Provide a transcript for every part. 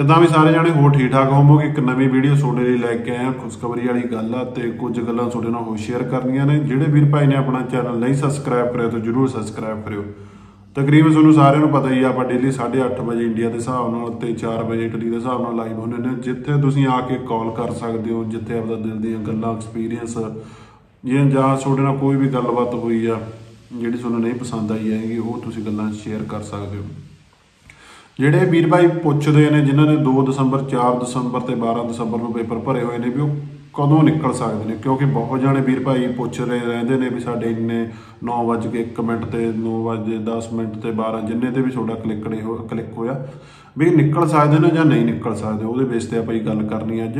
ਕਿੱਦਾਂ ਵੀ ਸਾਰੇ ਜਾਣੇ ਹੋਰ ਠੀਕ ਠਾਕ ਹੋਵੋਗੇ? ਇੱਕ ਨਵੀਂ ਵੀਡੀਓ ਤੁਹਾਡੇ ਲਈ ਲੈ ਕੇ ਆਇਆ ਖੁਸ਼ਖਬਰੀ ਵਾਲੀ ਗੱਲ ਆ ਤੇ ਕੁਝ ਗੱਲਾਂ ਤੁਹਾਡੇ ਨਾਲ ਹੋਰ ਸ਼ੇਅਰ ਕਰਨੀਆਂ ਨੇ। ਜਿਹੜੇ ਵੀਰ ਭਾਈ ਨੇ ਆਪਣਾ ਚੈਨਲ ਨਹੀਂ ਸਬਸਕ੍ਰਾਈਬ ਕਰਿਆ ਤਾਂ ਜਰੂਰ ਸਬਸਕ੍ਰਾਈਬ ਕਰਿਓ। ਤਕਰੀਬਨ ਤੁਹਾਨੂੰ ਸਾਰਿਆਂ ਨੂੰ ਪਤਾ ਹੀ ਆ, ਆਪਾਂ ਡੇਲੀ 8:30 ਵਜੇ ਇੰਡੀਆ ਦੇ ਹਿਸਾਬ ਨਾਲ ਤੇ 4 ਵਜੇ ਇਟਲੀ ਦੇ ਹਿਸਾਬ ਨਾਲ ਲਾਈਵ ਹੁੰਦੇ ਨੇ। ਜਿੱਥੇ ਤੁਸੀਂ ਆ ਕੇ ਕਾਲ ਕਰ ਸਕਦੇ ਹੋ, ਜਿੱਥੇ ਆਪਦਾ ਦਿਲ ਦੀਆਂ ਗੱਲਾਂ ਐਕਸਪੀਰੀਅੰਸ ਜੇ ਜਾਂ ਤੁਹਾਡੇ ਨਾਲ ਕੋਈ ਵੀ ਗੱਲਬਾਤ ਹੋਈ ਆ, ਜਿਹੜੀ ਤੁਹਾਨੂੰ ਨਹੀਂ ਪਸੰਦ ਆਈ ਹੈਗੀ, ਉਹ ਤੁਸੀਂ ਗੱਲਾਂ ਸ਼ੇਅਰ ਕਰ ਸਕਦੇ ਹੋ। ਜਿਹੜੇ ਵੀਰ ਭਾਈ ਪੁੱਛਦੇ ਨੇ, ਜਿਨ੍ਹਾਂ ਨੇ 2 ਦਸੰਬਰ 4 ਦਸੰਬਰ ਤੇ 12 ਦਸੰਬਰ ਨੂੰ ਪੇਪਰ ਭਰੇ ਹੋਏ ਨੇ ਵੀ ਉਹ ਕਦੋਂ ਨਿਕਲ ਸਕਦੇ ਨੇ? ਕਿਉਂਕਿ ਬਹੁਤ ਜਾਣੇ ਵੀਰ ਭਾਈ ਪੁੱਛ ਰਹੇ ਰਹਿੰਦੇ ਨੇ ਵੀ ਸਾਡੇ ਇੰਨੇ 9:01 ਮਿੰਟ ਤੇ 9:10 ਮਿੰਟ ਤੇ 12 ਜਿੰਨੇ ਤੇ ਵੀ ਤੁਹਾਡਾ ਕਲਿੱਕ ਨਹੀਂ ਹੋ ਕਲਿੱਕ ਹੋਇਆ। ਵੀ ਨਿਕਲ ਸਕਦੇ ਨੇ ਜਾਂ ਨਹੀਂ ਨਿਕਲ ਸਕਦੇ, ਉਹਦੇ ਬੇਸ ਤੇ ਆਪਾਂ ਇਹ ਗੱਲ ਕਰਨੀ ਅੱਜ।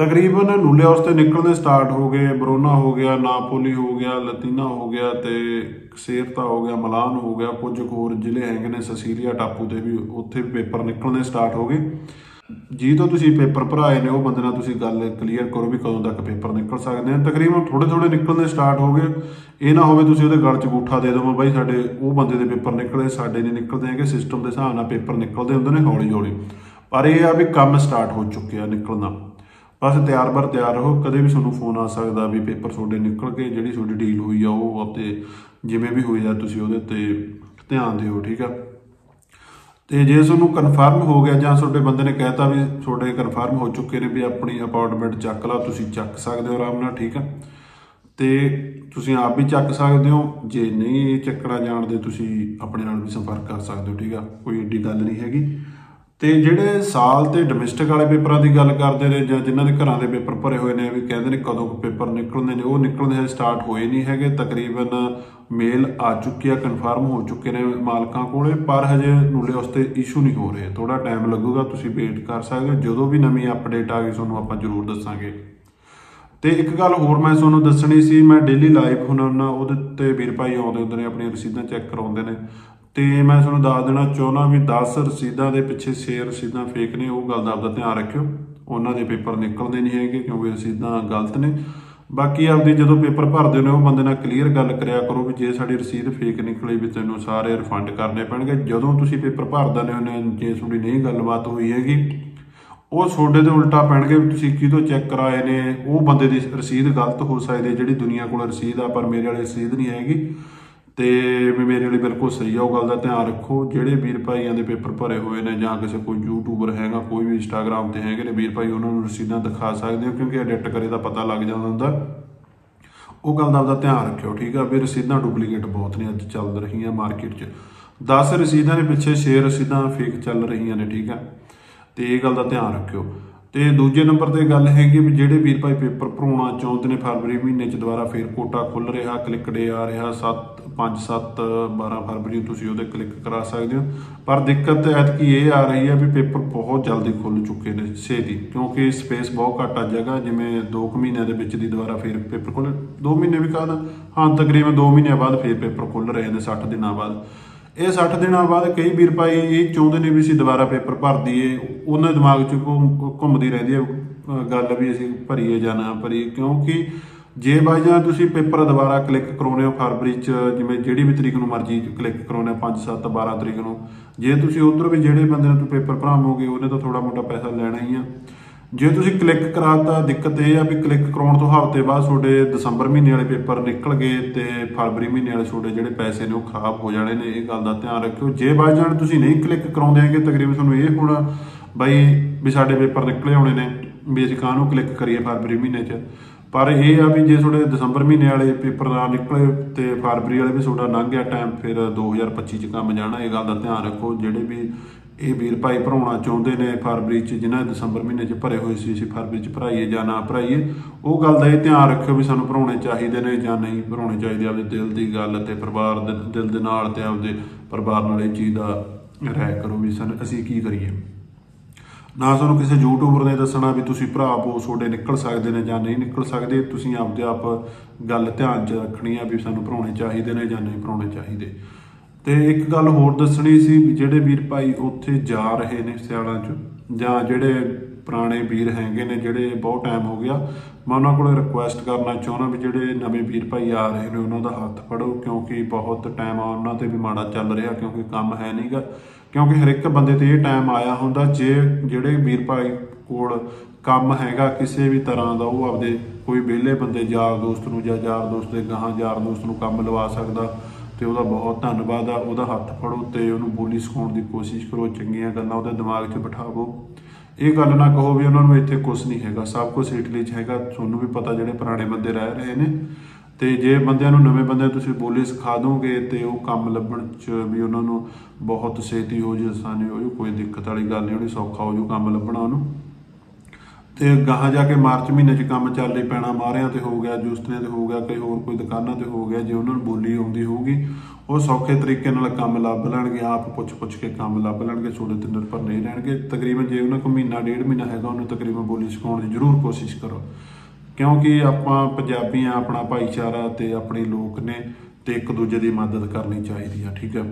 ਤਕਰੀਬਨ ਨੂਲੇ ਨੂਲਿਆਸ ਤੇ ਨਿਕਲਣੇ ਸਟਾਰਟ ਹੋ ਗਏ, ਬਰੋਨਾ ਹੋ ਗਿਆ, ਨਾਪੋਲੀ ਹੋ ਗਿਆ, ਲਤੀਨਾ ਹੋ ਗਿਆ ਤੇ ਕਸੇਰਤਾ ਹੋ ਗਿਆ, ਮਲਾਨ ਹੋ ਗਿਆ, ਕੁਝ ਹੋਰ ਜ਼ਿਲ੍ਹੇ ਹੈਗੇ ਨੇ ਸਸੀਲੀਆ ਟਾਪੂ ਤੇ ਵੀ ਉੱਥੇ ਵੀ ਪੇਪਰ ਨਿਕਲਣੇ ਸਟਾਰਟ ਹੋ ਗਏ। ਜੀ ਤੋਂ ਤੁਸੀਂ ਪੇਪਰ ਭਰਾਏ ਨੇ, ਉਹ ਬੰਦੇ ਨਾਲ ਤੁਸੀਂ ਗੱਲ ਕਲੀਅਰ ਕਰੋ ਵੀ ਕਦੋਂ ਤੱਕ ਪੇਪਰ ਨਿਕਲ ਸਕਦੇ ਨੇ ਤਕਰੀਬਨ ਥੋੜੇ ਥੋੜੇ ਨਿਕਲਣੇ ਸਟਾਰਟ ਹੋ ਗਏ। ਇਹ ਨਾ ਹੋਵੇ ਤੁਸੀਂ ਉਹਦੇ ਗਲ 'ਚ ਗੂਠਾ ਦੇ ਦਿਓ ਬਾਈ ਸਾਡੇ ਉਹ ਬੰਦੇ ਦੇ ਪੇਪਰ ਨਿਕਲੇ, ਸਾਡੇ ਨਹੀਂ ਨਿਕਲਦੇ ਹੈਗੇ ਸਿਸਟਮ ਦੇ ਹਿਸਾਬ ਨਾਲ ਪੇਪਰ ਨਿਕਲਦੇ ਹੁੰਦੇ ਨੇ ਹੌਲੀ ਹੌਲੀ ਪਰ ਇਹ ਆ ਵੀ ਕੰਮ ਸਟਾਰਟ ਹੋ ਚੁੱਕਿਆ ਨਿਕਲਣਾ। ਬਸ ਤਿਆਰ ਬਰ ਤਿਆਰ ਰਹੋ, ਕਦੇ ਵੀ ਤੁਹਾਨੂੰ ਫੋਨ ਆ ਸਕਦਾ ਵੀ ਪੇਪਰ ਤੁਹਾਡੇ ਨਿਕਲ ਕੇ ਜਿਹੜੀ ਤੁਹਾਡੀ ਡੀਲ ਹੋਈ ਆ, ਉਹ ਆਪਤੇ ਜਿਵੇਂ ਵੀ ਹੋਈ ਆ, ਤੁਸੀਂ ਉਹਦੇ ਤੇ ਧਿਆਨ ਦਿਓ, ਠੀਕ ਆ? ਤੇ ਜੇ ਤੁਹਾਨੂੰ ਕਨਫਰਮ ਹੋ ਗਿਆ ਜਾਂ ਤੁਹਾਡੇ ਬੰਦੇ ਨੇ ਕਹਿਤਾ ਵੀ ਤੁਹਾਡੇ ਕਨਫਰਮ ਹੋ ਚੁੱਕੇ ਨੇ ਵੀ ਆਪਣੀ ਅਪਾਰਟਮੈਂਟ ਚੱਕ ਲਾ, ਤੁਸੀਂ ਚੱਕ ਸਕਦੇ ਹੋ ਆਰਾਮ ਨਾਲ, ਠੀਕ ਆ? ਤੇ ਤੁਸੀਂ ਆਪ ਵੀ ਚੱਕ ਸਕਦੇ ਹੋ, ਜੇ ਨਹੀਂ ਚੱਕਣਾ ਜਾਣਦੇ, ਤੁਸੀਂ ਆਪਣੇ ਨਾਲ ਵੀ ਸੰਪਰਕ ਕਰ ਸਕਦੇ ਹੋ, ਠੀਕ ਆ? ਕੋਈ ਏਡੀ ਗੱਲ ਨਹੀਂ ਹੈਗੀ। ਤੇ ਜਿਹੜੇ ਸਾਲ ਤੇ ਡੋਮੈਸਟਿਕ ਵਾਲੇ ਪੇਪਰਾਂ ਦੀ ਗੱਲ ਕਰਦੇ ਨੇ ਜਾਂ ਜਿਨ੍ਹਾਂ ਦੇ ਘਰਾਂ ਦੇ ਪੇਪਰ ਭਰੇ ਹੋਏ ਨੇ, ਵੀ ਕਹਿੰਦੇ ਨੇ ਕਦੋਂ ਪੇਪਰ ਨਿਕਲਣੇ ਨੇ, ਉਹ ਨਿਕਲਣੇ ਹਜੇ ਸਟਾਰਟ ਹੋਏ ਨਹੀਂ ਹੈਗੇ। ਤਕਰੀਬਨ ਮੇਲ ਆ ਚੁੱਕੀ ਆ ਕਨਫਰਮ ਹੋ ਚੁੱਕੇ ਨੇ ਮਾਲਕਾਂ ਕੋਲੇ, ਪਰ ਹਜੇ ਨੂਲੇ ਉਸ ਤੇ ਇਸ਼ੂ ਨਹੀਂ ਹੋ ਰਹੇ। ਥੋੜਾ ਟਾਈਮ ਲੱਗੂਗਾ, ਤੁਸੀਂ ਵੇਟ ਕਰ ਸਕਦੇ ਹੋ। ਜਦੋਂ ਵੀ ਨਵੀਂ ਅਪਡੇਟ ਆ ਗਈ, ਤੁਹਾਨੂੰ ਆਪਾਂ ਜ਼ਰੂਰ ਦੱਸਾਂਗੇ। ਤੇ ਇੱਕ ਗੱਲ ਹੋਰ ਮੈਂ ਤੁਹਾਨੂੰ ਦੱਸਣੀ ਸੀ, ਮੈਂ ਡੇਲੀ ਲਾਈਵ ਹੁੰਦਾ ਉਹਦੇ ਤੇ ਵੀਰ ਭਾਈ ਆਉਂਦੇ ਹੁੰਦੇ ਨੇ, ਆਪਣੀਆਂ ਰਸੀਦਾਂ ਚੈੱਕ ਕਰਾਉਂਦੇ ਨੇ। ਤੇ ਮੈਂ ਤੁਹਾਨੂੰ ਦੱਸ ਦੇਣਾ ਚਾਹੁੰਦਾ ਵੀ 10 ਰਸੀਦਾਂ ਦੇ ਪਿੱਛੇ 6 ਰਸੀਦਾਂ ਫੇਕ ਨੇ, ਉਹ ਗੱਲ ਦਾ ਆਪਦਾ ਧਿਆਨ ਰੱਖਿਓ। ਉਹਨਾਂ ਦੇ ਪੇਪਰ ਨਿਕਲਦੇ ਨਹੀਂ ਹੈਗੇ ਕਿਉਂਕਿ ਰਸੀਦਾਂ ਗਲਤ ਨੇ। ਬਾਕੀ ਆਪਦੀ ਜਦੋਂ ਪੇਪਰ ਭਰਦੇ ਨੇ ਉਹ ਬੰਦੇ ਨਾਲ ਕਲੀਅਰ ਗੱਲ ਕਰਿਆ ਕਰੋ ਵੀ ਜੇ ਸਾਡੀ ਰਸੀਦ ਫੇਕ ਨਿਕਲੀ ਵੀ ਤੈਨੂੰ ਸਾਰੇ ਰਿਫੰਡ ਕਰਨੇ ਪੈਣਗੇ। ਜਦੋਂ ਤੁਸੀਂ ਪੇਪਰ ਭਰਦੇ ਨੇ ਉਹਨੇ ਜੇ ਤੁਹਾਡੀ ਨਹੀਂ ਗੱਲਬਾਤ ਹੋਈ ਹੈਗੀ, ਉਹ ਤੁਹਾਡੇ ਤੇ ਉਲਟਾ ਪੈਣਗੇ ਵੀ ਤੁਸੀਂ ਕਿਤੋਂ ਚੈੱਕ ਕਰਾਏ ਨੇ। ਉਹ ਬੰਦੇ ਦੀ ਰਸੀਦ ਗਲਤ ਹੋ ਸਕਦੀ ਜਿਹੜੀ ਦੁਨੀਆ ਕੋਲ ਰਸੀਦ ਆ, ਪਰ ਮੇਰੇ ਵਾਲੇ ਰਸੀਦ ਨਹੀਂ ਹੈਗੀ। ਤੇ ਵੀ ਮੇਰੇ ਲਈ ਬਿਲਕੁਲ ਸਹੀ ਆ, ਉਹ ਗੱਲ ਦਾ ਧਿਆਨ ਰੱਖੋ। ਜਿਹੜੇ ਵੀਰ ਭਾਈਆਂ ਦੇ ਪੇਪਰ ਭਰੇ ਹੋਏ ਨੇ ਜਾਂ ਕਿਸੇ ਕੋਈ ਯੂਟਿਊਬਰ ਹੈਗਾ, ਕੋਈ ਵੀ ਇੰਸਟਾਗ੍ਰam ਤੇ ਹੈਗੇ ਨੇ, ਵੀਰ ਭਾਈ ਉਹਨਾਂ ਨੂੰ ਰਸੀਦਾਂ ਦਿਖਾ ਸਕਦੇ ਹੋ ਕਿਉਂਕਿ ਐਡਿਟ ਕਰੇ ਦਾ ਪਤਾ ਲੱਗ ਜਾਂਦਾ ਹੁੰਦਾ। ਉਹ ਗੱਲ ਦਾ ਆਪਦਾ ਧਿਆਨ ਰੱਖਿਓ, ਠੀਕ ਆ? ਵੀ ਰਸੀਦਾਂ ਡੁਪਲੀਕੇਟ ਬਹੁਤ ਨੇ, ਅੱਜ ਚੱਲ ਰਹੀਆਂ ਮਾਰਕੀਟ 'ਚ। 10 ਰਸੀਦਾਂ ਦੇ ਪਿੱਛੇ 6 ਰਸੀਦਾਂ ਫੇਕ ਚੱਲ ਰਹੀਆਂ ਨੇ, ਠੀਕ ਆ? ਤੇ ਇਹ ਗੱਲ ਦਾ ਧਿਆਨ ਰੱਖਿਓ। ਤੇ ਦੂਜੇ ਨੰਬਰ ਤੇ ਗੱਲ ਹੈਗੀ ਵੀ ਜਿਹੜੇ ਵੀਰ ਭਾਈ ਪੇਪਰ ਭਰਾਉਣਾ ਚਾਹੁੰਦੇ ਨੇ ਫਰਵਰੀ ਮਹੀਨੇ ਚ ਦੁਬਾਰਾ ਫੇਰ ਕੋਟਾ ਖੁੱਲ ਰਿਹਾ ਕਲਿੱਕ ਡੇ ਆ ਰਿਹਾ 7 5 7 12 ਫਰਵਰੀ ਨੂੰ ਤੁਸੀਂ ਉਹਦੇ ਕਲਿੱਕ ਕਰਾ ਸਕਦੇ ਹੋ। ਪਰ ਦਿੱਕਤ ਐਤਕੀ ਇਹ ਆ ਰਹੀ ਹੈ ਵੀ ਪੇਪਰ ਬਹੁਤ ਜਲਦੀ ਖੁੱਲ ਚੁੱਕੇ ਨੇ ਛੇਤੀ ਕਿਉਂਕਿ ਸਪੇਸ ਬਹੁਤ ਘੱਟ ਆ ਜਗ੍ਹਾ, ਜਿਵੇਂ 2 ਮਹੀਨਿਆਂ ਦੇ ਵਿੱਚ ਦੀ ਦੁਬਾਰਾ ਫੇਰ ਪੇਪਰ ਖੁੱਲ 2 ਮਹੀਨੇ ਵੀ ਕਾਹਦਾ? ਹਾਂ, ਤਕਰੀਬਨ 2 ਮਹੀਨਿਆਂ ਬਾਅਦ ਫੇਰ ਪੇਪਰ ਖੁੱਲ ਰਹੇ ਨੇ 60 ਦਿਨਾਂ ਬਾਅਦ। ਇਹ 60 ਦਿਨਾਂ ਬਾਅਦ ਕਈ ਵੀਰ ਭਾਈ ਇਹ ਚਾਹੁੰਦੇ ਨੇ ਵੀ ਅਸੀਂ ਦੁਬਾਰਾ ਪੇਪਰ ਭਰ ਦਈਏ। ਉਹਨਾਂ ਦਿਮਾਗ 'ਚ ਘੁੰਮਦੀ ਰਹਿੰਦੀ ਹੈ ਗੱਲ ਵੀ ਅਸੀਂ ਭਰੀਏ ਜਾਂ ਨਾ ਭਰੀਏ। ਕਿਉਂਕਿ ਜੇ ਬਾਈ ਤੁਸੀਂ ਪੇਪਰ ਦੁਬਾਰਾ ਕਲਿੱਕ ਕਰਾਉਨੇ ਹੋ ਫਰਵਰੀ 'ਚ, ਜਿਵੇਂ ਜਿਹੜੀ ਵੀ ਤਰੀਕ ਨੂੰ ਮਰਜ਼ੀ ਕਲਿੱਕ ਕਰਾਉਨੇ 5 7 12 ਤਰੀਕ ਨੂੰ, ਜੇ ਤੁਸੀਂ ਉਧਰ ਵੀ ਜਿਹੜੇ ਬੰਦੇ ਨੂੰ ਪੇਪਰ ਭਰਾਵੋਗੇ, ਉਹਨੇ ਤਾਂ ਥੋੜਾ ਮੋਟਾ ਪੈਸਾ ਲੈਣਾ ਹੀ ਆ। ਜੇ ਤੁਸੀਂ ਕਲਿੱਕ ਕਰਾਤਾ ਦਿੱਕਤ ਇਹ ਆ ਵੀ ਕਲਿੱਕ ਕਰਾਉਣ ਤੋਂ ਹਫ਼ਤੇ ਬਾਅਦ ਤੁਹਾਡੇ ਦਸੰਬਰ ਮਹੀਨੇ ਵਾਲੇ ਪੇਪਰ ਨਿਕਲ ਗਏ ਤੇ ਫਰਵਰੀ ਮਹੀਨੇ ਵਾਲੇ ਤੁਹਾਡੇ ਜਿਹੜੇ ਪੈਸੇ ਨੇ ਉਹ ਖਰਾਬ ਹੋ ਜਾਣੇ ਨੇ, ਇਹ ਗੱਲ ਦਾ ਧਿਆਨ ਰੱਖਿਓ। ਜੇ ਬਾਈ ਜਾਨ ਤੁਸੀਂ ਨਹੀਂ ਕਲਿੱਕ ਕਰਾਉਂਦੇ ਹੈਗੇ, ਤਕਰੀਬਨ ਤੁਹਾਨੂੰ ਇਹ ਹੋਣਾ ਬਾਈ ਵੀ ਸਾਡੇ ਪੇਪਰ ਨਿਕਲੇ ਹੋਣੇ ਨੇ, ਵੀ ਅਸੀਂ ਕਾਹਨੂੰ ਕਲਿੱਕ ਕਰੀਏ ਫਰਵਰੀ ਮਹੀਨੇ 'ਚ। ਪਰ ਇਹ ਆ ਵੀ ਜੇ ਤੁਹਾਡੇ ਦਸੰਬਰ ਮਹੀਨੇ ਵਾਲੇ ਪੇਪਰ ਨਾ ਨਿਕਲੇ ਤੇ ਫਰਵਰੀ ਵਾਲੇ ਵੀ ਤੁਹਾਡਾ ਲੰਘ ਗਿਆ ਟਾਈਮ ਫਿਰ 2025 ਚ ਕੰਮ ਜਾਣਾ, ਇਹ ਗੱਲ ਦਾ ਧਿਆਨ ਰੱਖੋ। ਜਿਹੜੇ ਵੀ ਇਹ ਵੀਰ ਭਾਈ ਭਰਾਉਣਾ ਚਾਹੁੰਦੇ ਨੇ ਫਰਵਰੀ ਚ, ਜਿਨ੍ਹਾਂ ਦਸੰਬਰ ਮਹੀਨੇ ਚ ਭਰੇ ਹੋਏ ਸੀ, ਅਸੀਂ ਫਰਵਰੀ ਚ ਭਰਾਈਏ ਜਾਂ ਨਾ ਭਰਾਈਏ। ਉਹ ਗੱਲ ਦਾ ਇਹ ਧਿਆਨ ਰੱਖਿਓ ਵੀ ਸਾਨੂੰ ਭਰਾਉਣੇ ਚਾਹੀਦੇ ਨੇ ਜਾਂ ਨਹੀਂ ਭਰਾਉਣੇ ਚਾਹੀਦੇ, ਆਪਦੇ ਦਿਲ ਦੀ ਗੱਲ ਤੇ ਪਰਿਵਾਰ ਦੇ, ਦਿਲ ਦੇ ਨਾਲ ਤੇ ਆਪਦੇ ਪਰਿਵਾਰ ਨਾਲ ਇਹ ਚੀਜ਼ ਦਾ ਰਹਿ ਕਰੋ ਵੀ ਸਾਨੂੰ, ਅਸੀਂ ਕੀ ਕਰੀਏ। ਨਾ ਸਾਨੂੰ ਕਿਸੇ ਯੂਟਿਊਬਰ ਨੇ ਦੱਸਣਾ ਵੀ ਤੁਸੀਂ ਭਰਾ ਪੋ ਤੁਹਾਡੇ ਨਿਕਲ ਸਕਦੇ ਨੇ ਜਾਂ ਨਹੀਂ ਨਿਕਲ ਸਕਦੇ, ਤੁਸੀਂ ਆਪਦੇ ਆਪ ਗੱਲ ਧਿਆਨ 'ਚ ਰੱਖਣੀ ਆ ਵੀ ਸਾਨੂੰ ਭਰਾਉਣੇ ਚਾਹੀਦੇ ਨੇ ਜਾਂ ਨਹੀਂ ਭਰਾਉਣੇ ਚਾਹੀਦੇ। ਤੇ ਇੱਕ ਗੱਲ ਹੋਰ ਦੱਸਣੀ ਸੀ ਵੀ ਜਿਹੜੇ ਵੀਰ ਭਾਈ ਉੱਥੇ ਜਾ ਰਹੇ ਨੇ ਸਿਆਲਾਂ 'ਚ, ਜਾਂ ਜਿਹੜੇ ਪੁਰਾਣੇ ਵੀਰ ਹੈਗੇ ਨੇ, ਜਿਹੜੇ ਬਹੁਤ ਟਾਈਮ ਹੋ ਗਿਆ, ਮੈਂ ਉਹਨਾਂ ਕੋਲ ਰਿਕੁਐਸਟ ਕਰਨਾ ਚਾਹੁੰਦਾ ਵੀ ਜਿਹੜੇ ਨਵੇਂ ਵੀਰ ਭਾਈ ਆ ਰਹੇ ਨੇ, ਉਹਨਾਂ ਦਾ ਹੱਥ ਫੜੋ, ਕਿਉਂਕਿ ਬਹੁਤ ਟਾਈਮ ਆ ਉਹਨਾਂ ਤੇ ਵੀ ਮਾੜਾ ਚੱਲ ਰਿਹਾ, ਕਿਉਂਕਿ ਕੰਮ ਹੈ ਨਹੀਂਗਾ ਕਿਉਂਕਿ ਹਰ ਇੱਕ ਬੰਦੇ ਤੇ ਇਹ ਟਾਈਮ ਆਇਆ ਹੁੰਦਾ, ਜੇ ਜਿਹੜੇ ਵੀਰ ਭਾਈ ਕੋਲ ਕੰਮ ਹੈਗਾ ਕਿਸੇ ਵੀ ਤਰ੍ਹਾਂ ਦਾ, ਉਹ ਆਪਦੇ ਕੋਈ ਵਿਹਲੇ ਬੰਦੇ, ਯਾਰ ਦੋਸਤ ਨੂੰ ਜਾਂ ਯਾਰ ਦੋਸਤ ਦੇ ਗਾਹਾਂ, ਯਾਰ ਦੋਸਤ ਨੂੰ ਕੰਮ ਲਵਾ ਸਕਦਾ ਤੇ ਉਹਦਾ ਬਹੁਤ ਧੰਨਵਾਦ ਆ। ਉਹਦਾ ਹੱਥ ਫੜੋ ਤੇ ਉਹਨੂੰ ਬੋਲੀ ਸਿਖਾਉਣ ਦੀ ਕੋਸ਼ਿਸ਼ ਕਰੋ, ਚੰਗੀਆਂ ਗੱਲਾਂ ਉਹਦੇ ਦਿਮਾਗ 'ਚ ਬਿਠਾਵੋ। ਇਹ ਗੱਲ ਨਾ ਕਹੋ ਵੀ ਉਹਨਾਂ ਨੂੰ ਇੱਥੇ ਕੁਝ ਨਹੀਂ ਹੈਗਾ। ਸਭ ਕੁਝ ਇਟਲੀ 'ਚ ਹੈਗਾ। ਤੁਹਾਨੂੰ ਵੀ ਪਤਾ ਜਿਹੜੇ ਪੁਰਾਣੇ ਬੰਦੇ ਰਹਿ ਰਹੇ ਨੇ। ਤੇ ਜੇ ਬੰਦਿਆਂ ਨੂੰ ਨਵੇਂ ਬੰਦਿਆਂ ਨੂੰ ਤੁਸੀਂ ਬੋਲੀ ਸਿਖਾ ਦੋਗੇ ਤੇ ਉਹ ਕੰਮ ਲੱਭਣ 'ਚ ਵੀ ਉਹਨਾਂ ਨੂੰ ਬਹੁਤ ਛੇਤੀ ਹੋ ਜੀ ਆਸਾਨੀ ਹੋ ਜੂ ਕੋਈ ਦਿੱਕਤ ਵਾਲੀ ਗੱਲ ਨਹੀਂ ਉਹਦੀ ਸੌਖਾ ਹੋ ਜੂ ਕੰਮ ਲੱਭਣਾ ਉਹਨੂੰ। ਤੇ ਗਾਹਾਂ ਜਾ ਕੇ ਮਾਰਚ ਮਹੀਨੇ 'ਚ ਕੰਮ ਚੱਲ ਲਈ ਪੈਣਾ। ਮਾਰਿਆਂ ਤੇ ਹੋ ਗਿਆ ਜੂਸਤੀਆਂ ਤੇ ਹੋ ਗਿਆ, ਕਈ ਹੋਰ ਕੋਈ ਦੁਕਾਨਾਂ ਤੇ ਹੋ ਗਿਆ। ਜੇ ਉਹਨਾਂ ਨੂੰ ਬੋਲੀ ਆਉਂਦੀ ਉਹ ਸੌਖੇ ਤਰੀਕੇ ਨਾਲ ਕੰਮ ਲੱਭ ਲੈਣਗੇ, ਆਪ ਪੁੱਛ ਪੁੱਛ ਕੇ ਕੰਮ ਲੱਭ ਲੈਣਗੇ ਛੋੜੇ ਤੇ ਨਿਰਭਰ ਨਹੀਂ ਰਹਿਣਗੇ। ਤਕਰੀਬਨ ਜੇ ਉਹਨਾਂ ਕੋਲ ਮਹੀਨਾ, ਡੇਢ ਮਹੀਨਾ ਹੈਗਾ, ਉਹਨੂੰ ਤਕਰੀਬਨ ਬੋਲੀ ਸਿਖਾਉਣ ਦੀ ਜ਼ਰੂਰ ਕੋਸ਼ਿਸ਼ ਕਰੋ। ਕਿਉਂਕਿ ਆਪਾਂ ਪੰਜਾਬੀ ਆ ਆਪਣਾ ਭਾਈਚਾਰਾ ਤੇ ਆਪਣੇ ਲੋਕ ਨੇ ਤੇ ਇੱਕ ਦੂਜੇ ਦੀ ਮਦਦ ਕਰਨੀ ਚਾਹੀਦੀ ਆ, ਠੀਕ ਹੈ?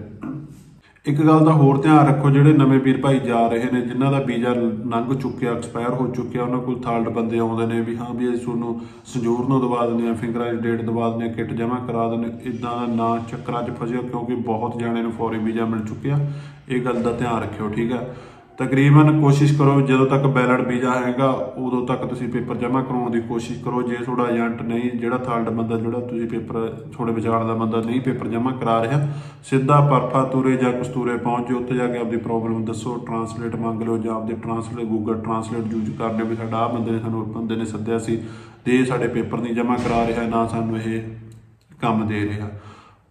ਇੱਕ ਗੱਲ ਦਾ ਹੋਰ ਧਿਆਨ ਰੱਖੋ, ਜਿਹੜੇ ਨਵੇਂ ਵੀਰ ਭਾਈ ਜਾ ਰਹੇ ਨੇ, ਜਿਨ੍ਹਾਂ ਦਾ ਵੀਜ਼ਾ ਲੰਘ ਚੁੱਕਿਆ, ਐਕਸਪਾਇਰ ਹੋ ਚੁੱਕਿਆ, ਉਹਨਾਂ ਕੋਲ ਥਰਡ ਬੰਦੇ ਆਉਂਦੇ ਨੇ ਵੀ ਹਾਂ ਵੀ ਅਸੀਂ ਤੁਹਾਨੂੰ ਸੰਜੂਰ ਨੂੰ ਦਵਾ ਦਿੰਦੇ ਆ ਫਿੰਗਰਾਂ 'ਚ ਡੇਟ ਦਵਾ ਦਿੰਦੇ ਆ ਕਿੱਟ ਜਮ੍ਹਾਂ ਕਰਾ ਦਿੰਦੇ ਇਦਾਂ ਦਾ ਨਾ ਚੱਕਰਾਂ 'ਚ ਫਸਿਓ ਕਿਉਂਕਿ ਬਹੁਤ ਜਾਣੇ ਨੂੰ ਫੌਰੀ ਵੀਜ਼ਾ ਮਿਲ ਚੁੱਕਿਆ। ਇਹ ਗੱਲ ਦਾ ਧਿਆਨ ਰੱਖਿਓ, ਠੀਕ ਹੈ ਤਕਰੀਬਨ ਕੋਸ਼ਿਸ਼ ਕਰੋ, ਜਦੋਂ ਤੱਕ ਬੈਲਟ ਵੀਜ਼ਾ ਹੈਗਾ, ਉਦੋਂ ਤੱਕ ਤੁਸੀਂ ਪੇਪਰ ਜਮ੍ਹਾਂ ਕਰਾਉਣ ਦੀ ਕੋਸ਼ਿਸ਼ ਕਰੋ। ਜੇ ਤੁਹਾਡਾ ਏਜੰਟ ਨਹੀਂ, ਜਿਹੜਾ ਥਰਡ ਬੰਦਾ, ਜਿਹੜਾ ਤੁਸੀਂ ਪੇਪਰ ਤੁਹਾਡੇ ਵਿਚਾਰ ਦਾ ਬੰਦਾ ਨਹੀਂ ਪੇਪਰ ਜਮ੍ਹਾਂ ਕਰਾ ਰਿਹਾ, ਸਿੱਧਾ ਪਰਫਾ ਤੁਰੇ ਜਾਂ ਕਸਤੂਰੇ ਪਹੁੰਚ ਜਾਓ, ਉੱਥੇ ਜਾ ਕੇ ਆਪਦੀ ਪ੍ਰੋਬਲਮ ਦੱਸੋ ਟਰਾਂਸਲੇਟ ਮੰਗ ਲਓ, ਜਾਂ ਆਪਦੇ ਟਰਾਂਸਲੇਟ ਗੂਗਲ ਟਰਾਂਸਲੇਟ ਯੂਜ਼ ਕਰ ਲਿਓ, ਵੀ ਸਾਡਾ ਆ ਬੰਦੇ ਨੇ ਸਾਨੂੰ, ਬੰਦੇ ਨੇ ਸੱਦਿਆ ਸੀ, ਤੇ ਇਹ ਸਾਡੇ ਪੇਪਰ ਨਹੀਂ ਜਮ੍ਹਾਂ ਕਰਾ ਰਿਹਾ, ਨਾ ਸਾਨੂੰ ਇਹ ਕੰਮ ਦੇ ਰਿਹਾ।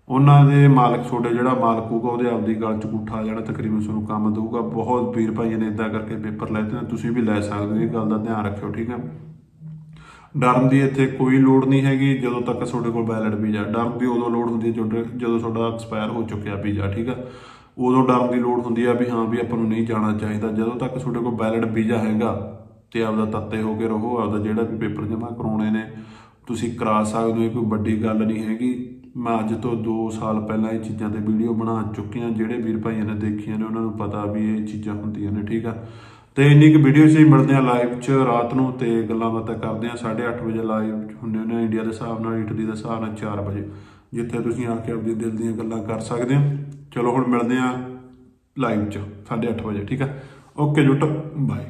ਉਹਨਾਂ ਦੇ ਮਾਲਕ, ਤੁਹਾਡੇ ਜਿਹੜਾ ਮਾਲਕ ਹੋਊਗਾ, ਉਹਦੇ ਆਪਦੀ ਗੱਲ ਚ ਗੁੱਠਾ ਜਿਹੜਾ ਤਕਰੀਬਨ ਤੁਹਾਨੂੰ ਕੰਮ ਦੇਊਗਾ। ਬਹੁਤ ਵੀਰ ਭਾਈਆਂ ਨੇ ਇਦਾਂ ਕਰਕੇ ਪੇਪਰ ਲੈਤੇ ਨੇ, ਤੁਸੀਂ ਵੀ ਲੈ ਸਕਦੇ ਹੋ, ਇਹ ਗੱਲ ਦਾ ਧਿਆਨ ਰੱਖਿਓ, ਠੀਕ ਹੈ ਡਰਨ ਦੀ ਇੱਥੇ ਕੋਈ ਲੋੜ ਨਹੀਂ ਹੈਗੀ, ਜਦੋਂ ਤੱਕ ਤੁਹਾਡੇ ਕੋਲ ਵੈਲਿਡ ਵੀਜ਼ਾ। ਡਰਨ ਦੀ ਉਦੋਂ ਲੋੜ ਹੁੰਦੀ ਹੈ ਜਦੋਂ ਜਦੋਂ ਤੁਹਾਡਾ ਐਕਸਪਾਇਰ ਹੋ ਚੁੱਕਿਆ ਵੀਜ਼ਾ, ਠੀਕ ਆ? ਉਦੋਂ ਡਰਨ ਦੀ ਲੋੜ ਹੁੰਦੀ ਆ ਵੀ ਹਾਂ, ਵੀ ਆਪਾਂ ਨੂੰ ਨਹੀਂ ਜਾਣਾ ਚਾਹੀਦਾ। ਜਦੋਂ ਤੱਕ ਤੁਹਾਡੇ ਕੋਲ ਵੈਲਿਡ ਵੀਜ਼ਾ ਹੈਗਾ ਤੇ ਆਪਦਾ ਤੱਤੇ ਹੋ ਕੇ ਰਹੋ, ਆਪਦਾ ਜਿਹੜਾ ਵੀ ਪੇਪਰ ਜਮ੍ਹਾਂ ਕਰਾਉਣੇ ਨੇ, ਤੁਸੀਂ ਕਰਾ ਸਕਦੇ ਹੋ, ਇਹ ਕੋਈ ਵੱਡੀ ਗੱਲ ਨਹੀਂ ਹੈਗੀ। ਮੈਂ ਅੱਜ ਤੋਂ 2 ਸਾਲ ਪਹਿਲਾਂ ਇਹ ਚੀਜ਼ਾਂ ਤੇ ਵੀਡੀਓ ਬਣਾ ਚੁੱਕਿਆ ਜਿਹੜੇ ਵੀਰ ਭਾਈਆਂ ਨੇ ਦੇਖੀਆਂ ਨੇ, ਉਹਨਾਂ ਨੂੰ ਪਤਾ ਵੀ ਇਹ ਚੀਜ਼ਾਂ ਹੁੰਦੀਆਂ ਨੇ, ਠੀਕ ਆ? ਤੇ ਇੰਨੀ ਕੁ ਵੀਡੀਓ 'ਚ ਮਿਲਦੇ ਆ ਲਾਈਵ 'ਚ ਰਾਤ ਨੂੰ ਤੇ ਗੱਲਾਂ ਬਾਤਾਂ ਕਰਦੇ ਆ 8:30 ਵਜੇ ਲਾਈਵ ਹੁੰਦੇ ਨੇ ਇੰਡੀਆ ਦੇ ਹਿਸਾਬ ਨਾਲ ਇਟਲੀ ਦੇ ਹਿਸਾਬ ਨਾਲ 4 ਵਜੇ, ਜਿੱਥੇ ਤੁਸੀਂ ਆ ਕੇ ਆਪਣੇ ਦਿਲ ਦੀਆਂ ਗੱਲਾਂ ਕਰ ਸਕਦੇ ਹੋ। ਚਲੋ ਹੁਣ ਮਿਲਦੇ ਆ ਲਾਈਵ 'ਚ 8:30 ਵਜੇ, ਠੀਕ ਆ? ਓਕੇ ਜੁੱਟ ਬਾਏ